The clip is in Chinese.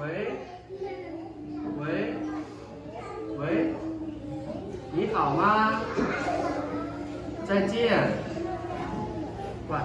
喂喂喂你好吗？再见。乖